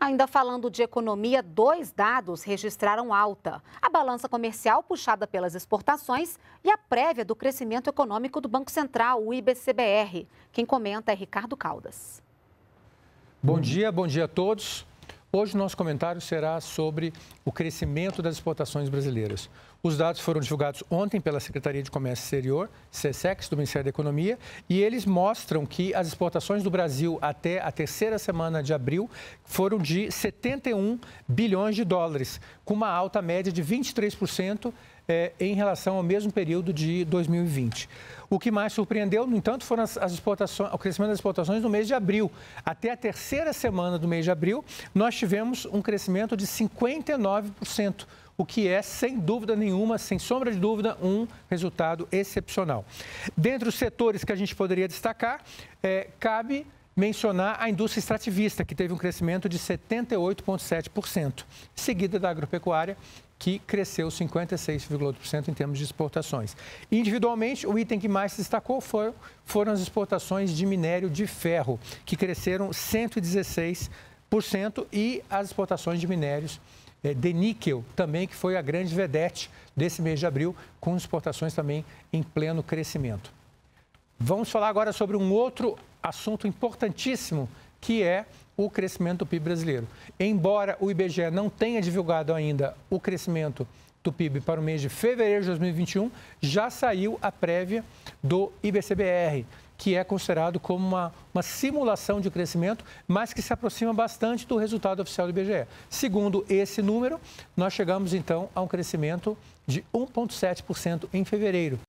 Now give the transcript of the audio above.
Ainda falando de economia, dois dados registraram alta: a balança comercial puxada pelas exportações e a prévia do crescimento econômico do Banco Central, o IBCBR. Quem comenta é Ricardo Caldas. Bom dia, bom dia a todos. Hoje, nosso comentário será sobre o crescimento das exportações brasileiras. Os dados foram divulgados ontem pela Secretaria de Comércio Exterior, SESEX, do Ministério da Economia, e eles mostram que as exportações do Brasil até a terceira semana de abril foram de 71 bilhões de dólares, com uma alta média de 23% é, em relação ao mesmo período de 2020. O que mais surpreendeu, no entanto, foram as exportações, o crescimento das exportações no mês de abril. Até a terceira semana do mês de abril, nós tivemos um crescimento de 59%, o que é, sem dúvida nenhuma, sem sombra de dúvida, um resultado excepcional. Dentre os setores que a gente poderia destacar, é, cabe mencionar a indústria extrativista, que teve um crescimento de 78,7%, seguida da agropecuária, que cresceu 56,8% em termos de exportações. Individualmente, o item que mais se destacou foram, foram as exportações de minério de ferro, que cresceram 116%, e as exportações de minérios eh, de níquel, também, que foi a grande vedete desse mês de abril, com exportações também em pleno crescimento. Vamos falar agora sobre um outro assunto importantíssimo, que é o crescimento do PIB brasileiro. Embora o IBGE não tenha divulgado ainda o crescimento do PIB para o mês de fevereiro de 2021, já saiu a prévia do IBCBR, que é considerado como uma, uma simulação de crescimento, mas que se aproxima bastante do resultado oficial do IBGE. Segundo esse número, nós chegamos então a um crescimento de 1,7% em fevereiro.